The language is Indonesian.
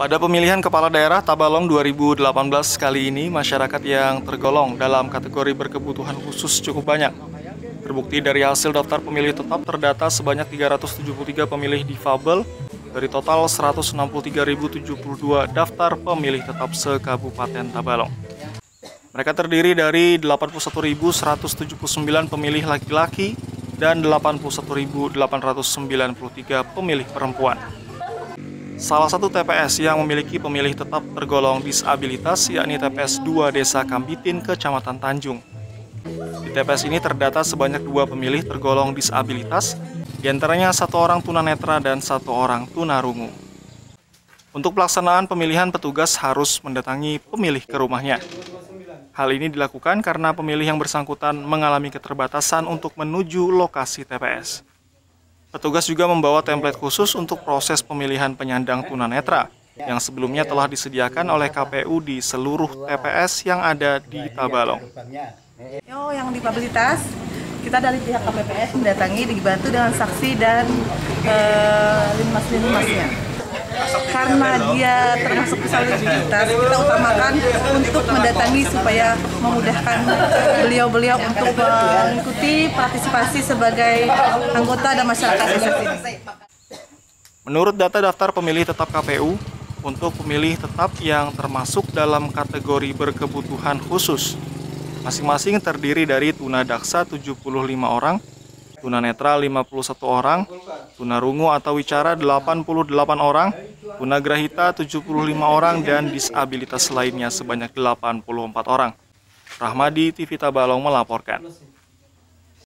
Pada pemilihan kepala daerah Tabalong 2018 kali ini, masyarakat yang tergolong dalam kategori berkebutuhan khusus cukup banyak. Terbukti dari hasil daftar pemilih tetap terdata sebanyak 373 pemilih difabel dari total 163.072 daftar pemilih tetap se-Kabupaten Tabalong. Mereka terdiri dari 81.179 pemilih laki-laki dan 81.893 pemilih perempuan. Salah satu TPS yang memiliki pemilih tetap tergolong disabilitas yakni TPS 2 Desa Kambitin, Kecamatan Tanjung. Di TPS ini terdata sebanyak dua pemilih tergolong disabilitas, di antaranya satu orang tunanetra dan satu orang tunarungu. Untuk pelaksanaan pemilihan, petugas harus mendatangi pemilih ke rumahnya. Hal ini dilakukan karena pemilih yang bersangkutan mengalami keterbatasan untuk menuju lokasi TPS. Petugas juga membawa template khusus untuk proses pemilihan penyandang tunanetra yang sebelumnya telah disediakan oleh KPU di seluruh TPS yang ada di Tabalong. Yo, yang difabilitas, kita dari pihak KPPS mendatangi dibantu dengan saksi dan uh, linmas-linmasnya. Karena dia termasuk disabilitas, kita utamakan untuk mendatangi supaya memudahkan beliau-beliau untuk mengikuti partisipasi sebagai anggota dan masyarakat desa. Menurut data daftar pemilih tetap KPU, untuk pemilih tetap yang termasuk dalam kategori berkebutuhan khusus, masing-masing terdiri dari tunadaksa 75 orang, tunanetra 51 orang, tunarungu atau wicara 88 orang, tunagrahita 75 orang, dan disabilitas lainnya sebanyak 84 orang. Rahmadi TV Tabalong melaporkan.